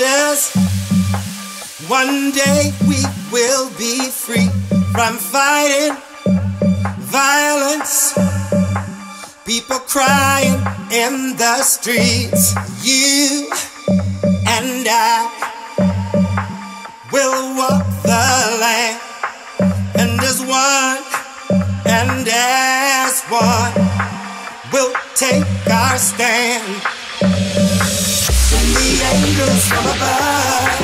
sisters. One day we will be free from fighting violence. People crying in the streets. You and I will walk the land. And as one, and as one, we'll take our stand. From above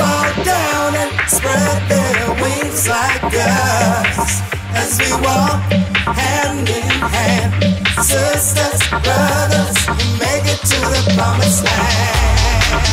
fall down and spread their wings like us as we walk hand in hand. Sisters, brothers, we make it to the promised land.